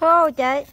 khô chị.